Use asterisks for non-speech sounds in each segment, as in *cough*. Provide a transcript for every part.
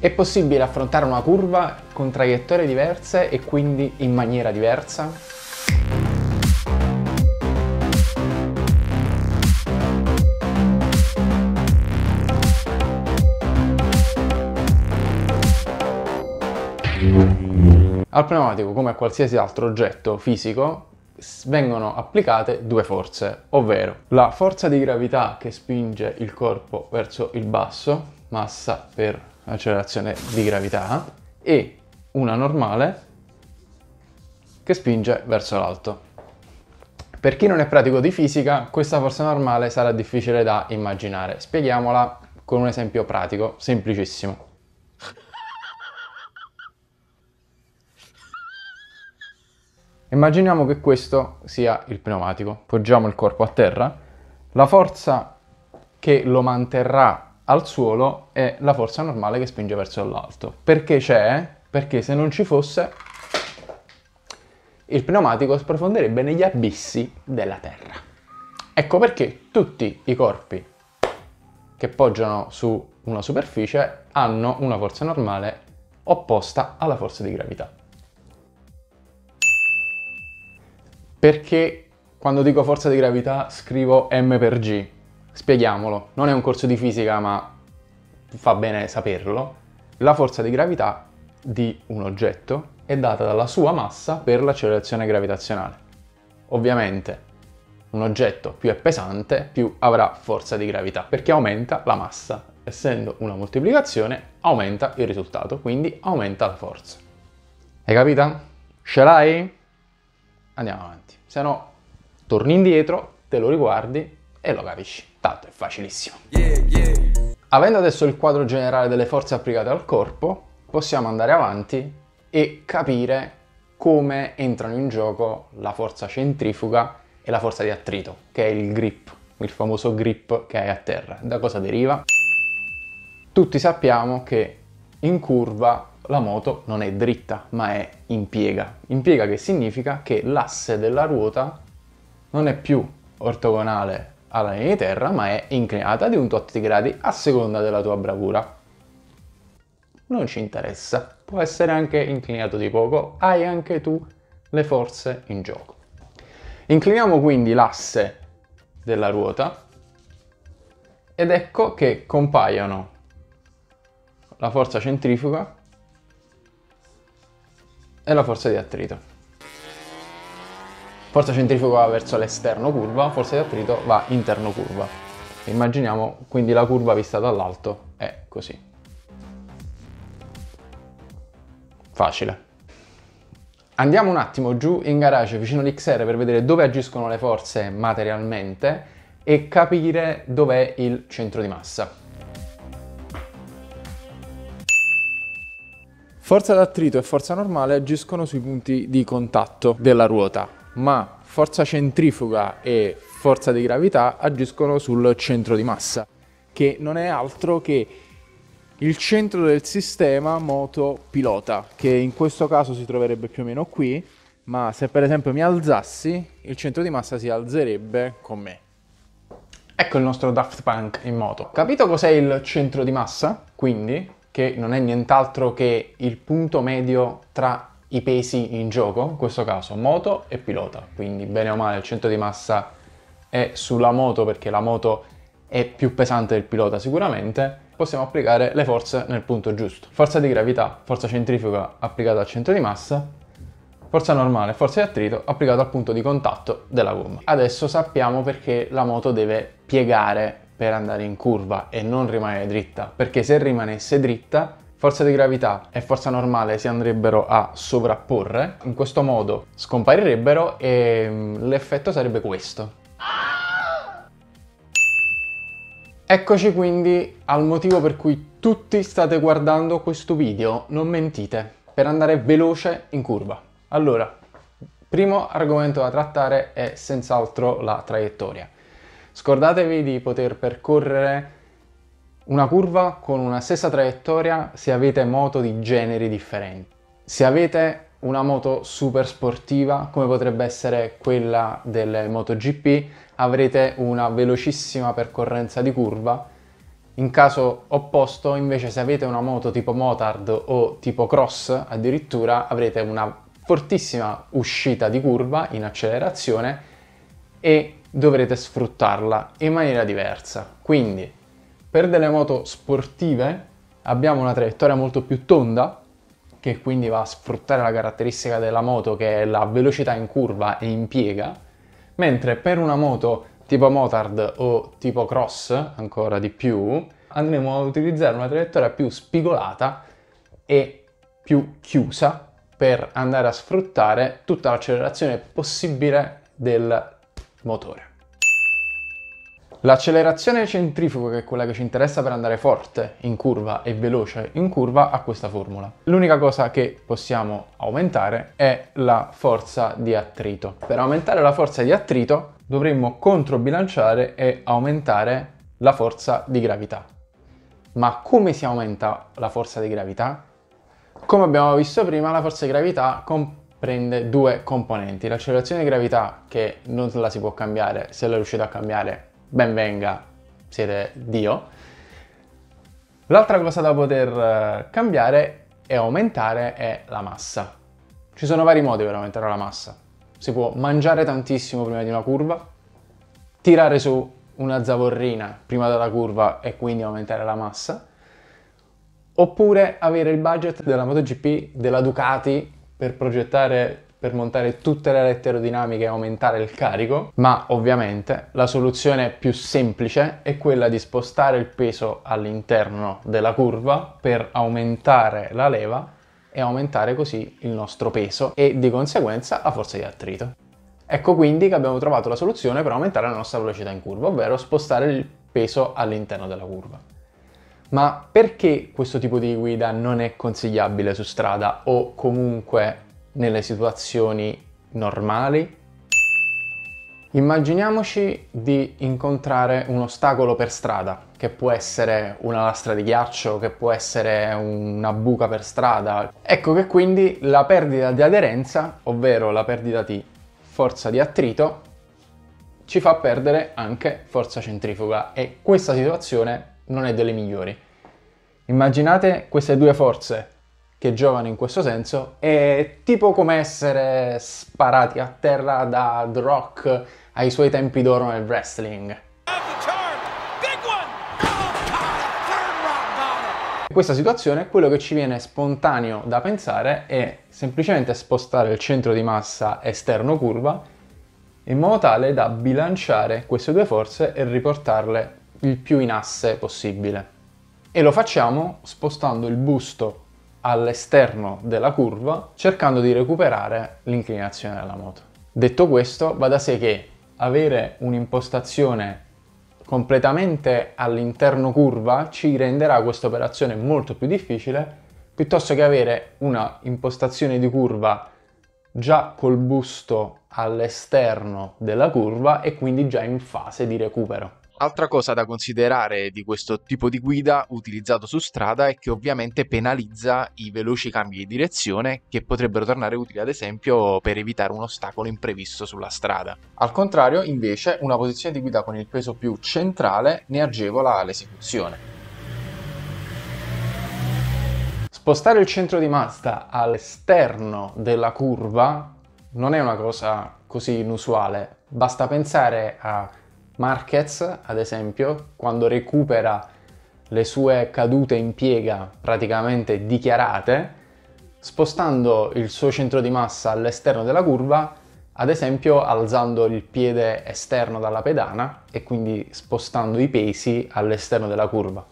È possibile affrontare una curva con traiettorie diverse e quindi in maniera diversa? Al pneumatico, come a qualsiasi altro oggetto fisico, vengono applicate due forze, ovvero la forza di gravità che spinge il corpo verso il basso, massa per accelerazione di gravità, e una normale che spinge verso l'alto. Per chi non è pratico di fisica, questa forza normale sarà difficile da immaginare. Spieghiamola con un esempio pratico, semplicissimo. Immaginiamo che questo sia il pneumatico. Poggiamo il corpo a terra. La forza che lo manterrà al suolo è la forza normale che spinge verso l'alto. Perché c'è? Perché se non ci fosse, il pneumatico sprofonderebbe negli abissi della terra. Ecco perché tutti i corpi che poggiano su una superficie hanno una forza normale opposta alla forza di gravità. Perché quando dico forza di gravità scrivo m per g? Spieghiamolo, non è un corso di fisica ma fa bene saperlo. La forza di gravità di un oggetto è data dalla sua massa per l'accelerazione gravitazionale. Ovviamente un oggetto più è pesante più avrà forza di gravità perché aumenta la massa. Essendo una moltiplicazione aumenta il risultato, quindi aumenta la forza. Hai capito? Ce l'hai? Andiamo avanti se no torni indietro, te lo riguardi e lo capisci. Tanto è facilissimo. Yeah, yeah. Avendo adesso il quadro generale delle forze applicate al corpo, possiamo andare avanti e capire come entrano in gioco la forza centrifuga e la forza di attrito, che è il grip, il famoso grip che hai a terra. Da cosa deriva? Tutti sappiamo che in curva la moto non è dritta, ma è in piega. In piega che significa che l'asse della ruota non è più ortogonale alla linea di terra, ma è inclinata di un tot di gradi a seconda della tua bravura. Non ci interessa, può essere anche inclinato di poco, hai anche tu le forze in gioco. Incliniamo quindi l'asse della ruota ed ecco che compaiono la forza centrifuga e la forza di attrito. Forza centrifuga va verso l'esterno curva, forza di attrito va interno curva. Immaginiamo quindi la curva vista dall'alto è così. Facile. Andiamo un attimo giù in garage vicino all'XR per vedere dove agiscono le forze materialmente e capire dov'è il centro di massa. Forza d'attrito e forza normale agiscono sui punti di contatto della ruota, ma forza centrifuga e forza di gravità agiscono sul centro di massa, che non è altro che il centro del sistema moto-pilota, che in questo caso si troverebbe più o meno qui, ma se per esempio mi alzassi, il centro di massa si alzerebbe con me. Ecco il nostro Daft Punk in moto. Capito cos'è il centro di massa? Quindi che non è nient'altro che il punto medio tra i pesi in gioco, in questo caso moto e pilota, quindi bene o male il centro di massa è sulla moto perché la moto è più pesante del pilota sicuramente, possiamo applicare le forze nel punto giusto. Forza di gravità, forza centrifuga applicata al centro di massa, forza normale, forza di attrito applicata al punto di contatto della gomma. Adesso sappiamo perché la moto deve piegare per andare in curva e non rimanere dritta, perché se rimanesse dritta forza di gravità e forza normale si andrebbero a sovrapporre, in questo modo scomparirebbero e mm, l'effetto sarebbe questo. Eccoci quindi al motivo per cui tutti state guardando questo video, non mentite, per andare veloce in curva. Allora, primo argomento da trattare è senz'altro la traiettoria. Scordatevi di poter percorrere una curva con una stessa traiettoria se avete moto di generi differenti. Se avete una moto super sportiva come potrebbe essere quella del MotoGP avrete una velocissima percorrenza di curva In caso opposto, invece, se avete una moto tipo motard o tipo cross, addirittura avrete una fortissima uscita di curva in accelerazione e dovrete sfruttarla in maniera diversa. Quindi, per delle moto sportive abbiamo una traiettoria molto più tonda, che quindi va a sfruttare la caratteristica della moto che è la velocità in curva e in piega, mentre per una moto tipo motard o tipo cross, ancora di più, andremo a utilizzare una traiettoria più spigolata e più chiusa per andare a sfruttare tutta l'accelerazione possibile del motore. L'accelerazione centrifuga, che è quella che ci interessa per andare forte in curva e veloce in curva, ha questa formula. L'unica cosa che possiamo aumentare è la forza di attrito. Per aumentare la forza di attrito dovremmo controbilanciare e aumentare la forza di gravità. Ma come si aumenta la forza di gravità? Come abbiamo visto prima, la forza di gravità comprende due componenti. L'accelerazione di gravità, che non la si può cambiare, se la riuscite a cambiare ben venga, siete Dio. L'altra cosa da poter eh, cambiare e aumentare è la massa. Ci sono vari modi per aumentare la massa. Si può mangiare tantissimo prima di una curva, tirare su una zavorrina prima della curva e quindi aumentare la massa, oppure avere il budget della MotoGP, della Ducati per progettare per montare tutte le rette aerodinamiche e aumentare il carico, ma ovviamente la soluzione più semplice è quella di spostare il peso all'interno della curva per aumentare la leva e aumentare così il nostro peso e di conseguenza la forza di attrito. Ecco quindi che abbiamo trovato la soluzione per aumentare la nostra velocità in curva, ovvero spostare il peso all'interno della curva. Ma perché questo tipo di guida non è consigliabile su strada o comunque nelle situazioni normali. Immaginiamoci di incontrare un ostacolo per strada, che può essere una lastra di ghiaccio, che può essere una buca per strada. Ecco che quindi la perdita di aderenza, ovvero la perdita di forza di attrito, ci fa perdere anche forza centrifuga e questa situazione non è delle migliori. Immaginate queste due forze che giocano in questo senso è tipo come essere sparati a terra da The Rock ai suoi tempi d'oro nel wrestling. In questa situazione quello che ci viene spontaneo da pensare è semplicemente spostare il centro di massa esterno curva in modo tale da bilanciare queste due forze e riportarle il più in asse possibile. E lo facciamo spostando il busto all'esterno della curva cercando di recuperare l'inclinazione della moto. Detto questo, va da sé che avere un'impostazione completamente all'interno curva ci renderà questa operazione molto più difficile piuttosto che avere una impostazione di curva già col busto all'esterno della curva e quindi già in fase di recupero. Altra cosa da considerare di questo tipo di guida utilizzato su strada è che ovviamente penalizza i veloci cambi di direzione che potrebbero tornare utili ad esempio per evitare un ostacolo imprevisto sulla strada. Al contrario, invece, una posizione di guida con il peso più centrale ne agevola l'esecuzione. Spostare il centro di massa all'esterno della curva non è una cosa così inusuale, basta pensare a Marquez, ad esempio, quando recupera le sue cadute in piega praticamente dichiarate, spostando il suo centro di massa all'esterno della curva, ad esempio alzando il piede esterno dalla pedana e quindi spostando i pesi all'esterno della curva.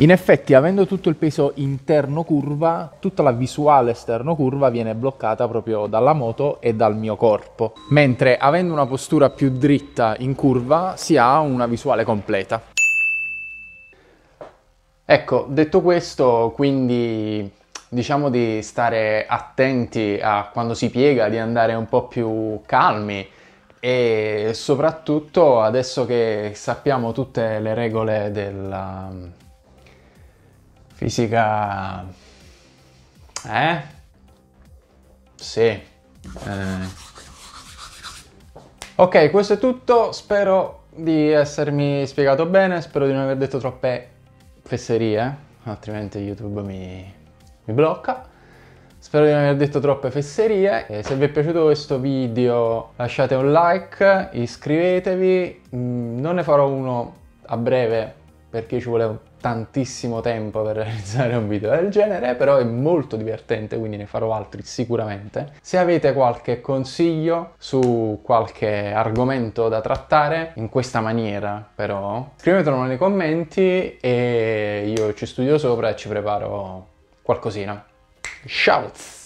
In effetti, avendo tutto il peso interno curva, tutta la visuale esterno curva viene bloccata proprio dalla moto e dal mio corpo, mentre avendo una postura più dritta in curva si ha una visuale completa. Ecco, detto questo, quindi diciamo di stare attenti a quando si piega, di andare un po' più calmi e soprattutto adesso che sappiamo tutte le regole della Fisica... Eh? Sì. Eh. Ok, questo è tutto. Spero di essermi spiegato bene, spero di non aver detto troppe fesserie, altrimenti YouTube mi, mi blocca. Spero di non aver detto troppe fesserie. E se vi è piaciuto questo video lasciate un like, iscrivetevi. Mm, non ne farò uno a breve perché ci vuole tantissimo tempo per *laughs* realizzare un video del genere, però è molto divertente, quindi ne farò altri sicuramente. Se avete qualche consiglio su qualche argomento da trattare in questa maniera, però, scrivetelo nei commenti e io ci studio sopra e ci preparo qualcosina. Ciao!